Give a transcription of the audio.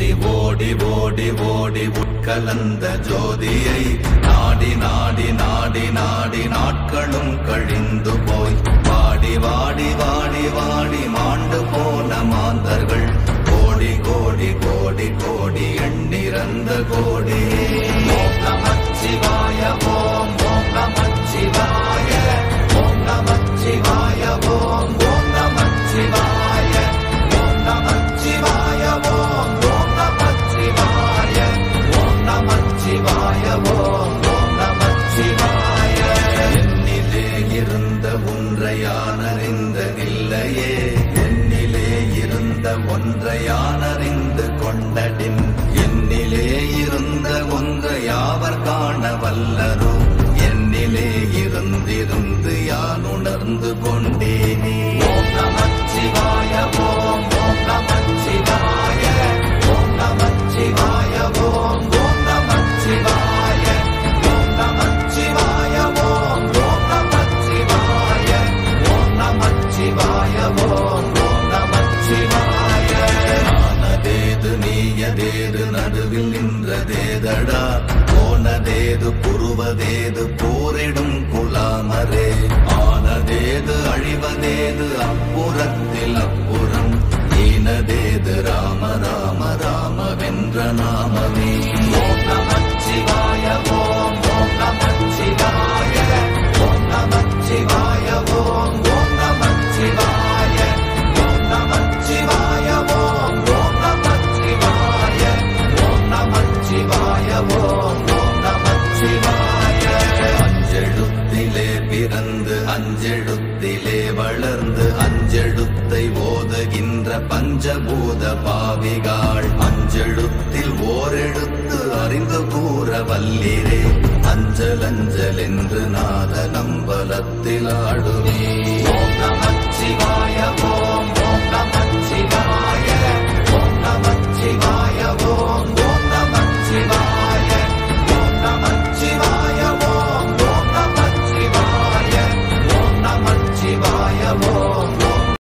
ஓடி ஓடி ஓடி ஓடி உட்கலந்த ஜோதியை நாடி நாடி நாடி நாடி நாட்களும் கழிந்து போய். வாடி வாடி வாடி வாடி மாண்டு போன மாந்தர்கள். கோடி கோடி கோடி கோடி எண்ணிறந்த கோடி. ஓம் ஒன்றை யான் என்னிலே இருந்த ஒன்றையானறிந்து கொண்டடின். என்னிலே இருந்த ஒன்றை யாவர் காண வல்லரோ என்னிலே இருந்திருந்து யான் உணர்ந்து கொண்டேனே. ஓம் நடுவில் நின்றதேதடா? போனதேது புருவதேது போரிடும் குலாமரே. ஆனதேது அழிவதேது அப்புறத்தில் அப்புறம். ஈனதேது ராம ராம ராம வென்ற நாம அஞ்செழுத்திலே வளர்ந்து அஞ்செழுத்தை ஓதுகின்ற பஞ்சபூத பாவிகாள். அஞ்செழுத்தில் ஓரெழுத்து அறிந்து கூற வல்லிரே. அஞ்சலஞ்சல் என்று நாத நம்பலத்தில் ஆடுவே